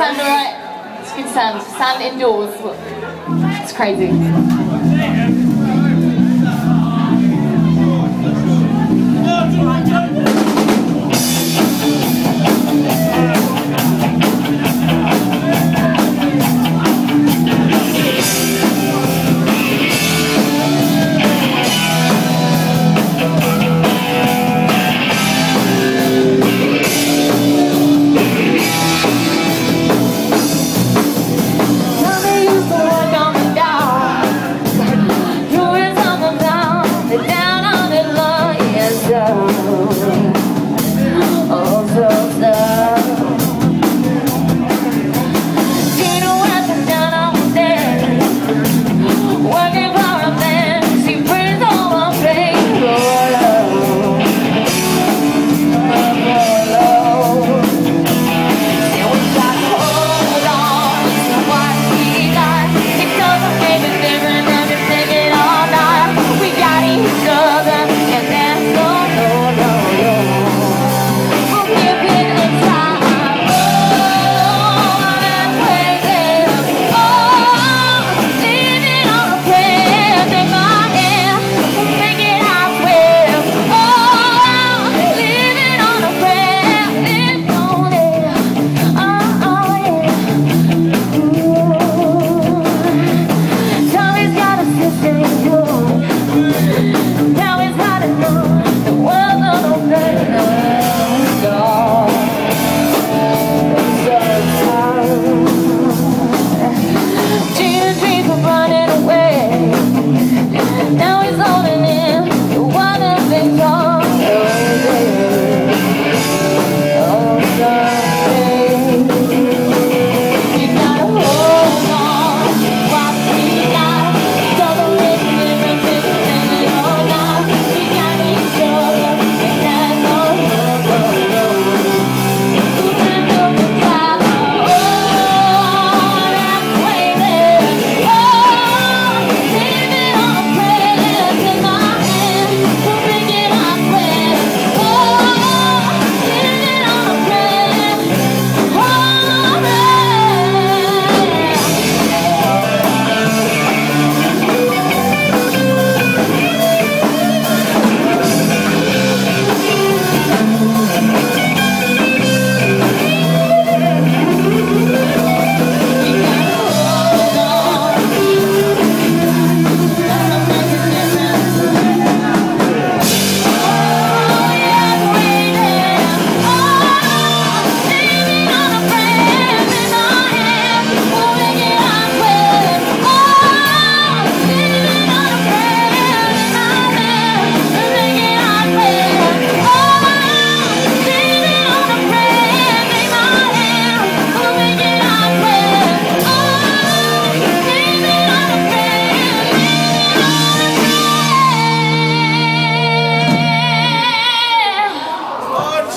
sound alright? It's good sand. Sand indoors. It's crazy.